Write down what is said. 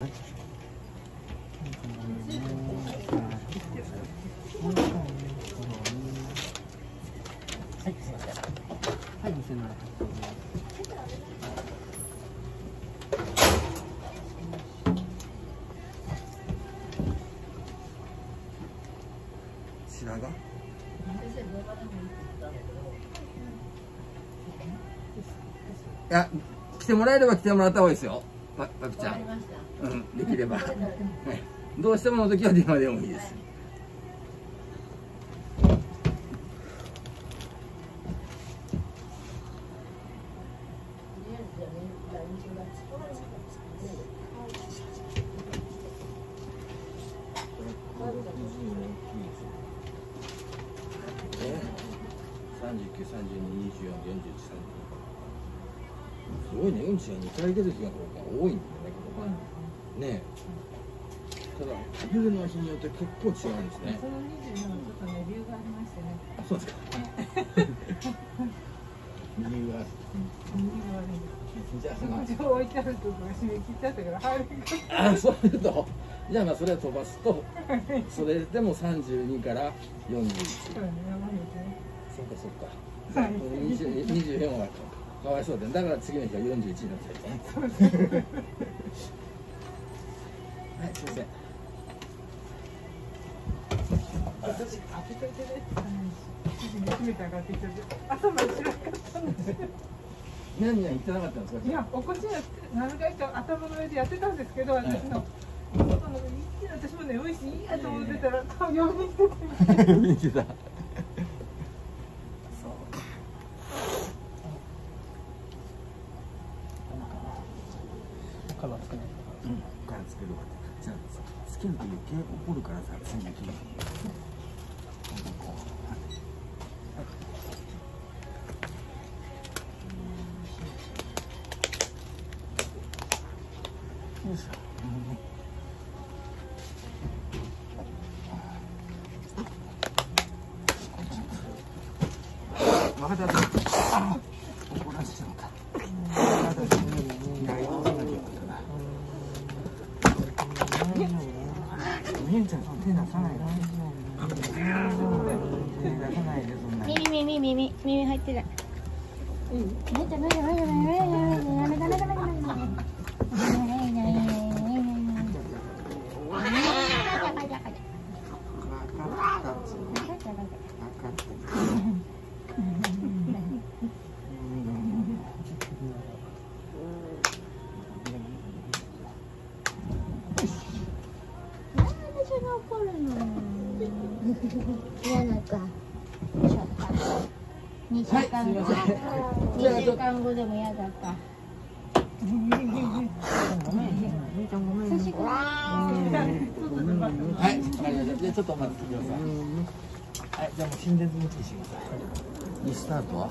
はい、せ。はい、いや、来てもらえれば来てもらった方がいいですよ。ちゃん、うん、できれば、はい、どうしてもの時は電話でもいいです、39、32、24、41、32。すごいねうんちが2回出る日が多いんだよねここ、ねただ食べるの日によって結構違うんですね。その27ちょっとね理由がありましてね。あそうですか。理由がある、理由がある。ゃ、あ、そういうと。じゃあ、まあ、それは飛ばすと。それでも三十二から四十一。そうか、そうか。二十、二十四は。かわいそうでだから次の日は41になっちゃうはいすいません。私開けといてね初めて上った朝で知何々言ってなかったんですかいやおこちや何回か頭の上でやってたんですけど私の、はい、私も眠いしいいやと思ってたら、えー、読みに来てた。からつけないうん。らつけるわじゃあつけると怒るからさによいしょ、うん。分かった怒らせちゃう手出さないで。ない、耳、耳、耳、耳入ってる。うん。っ、ない。嫌なかしょった2週間後、2週間後でも嫌だったごめんみーちゃんごめん久しぶりはい、じゃちょっとお待ちください。はいじゃあもう心電図無知してくださいリスタートは？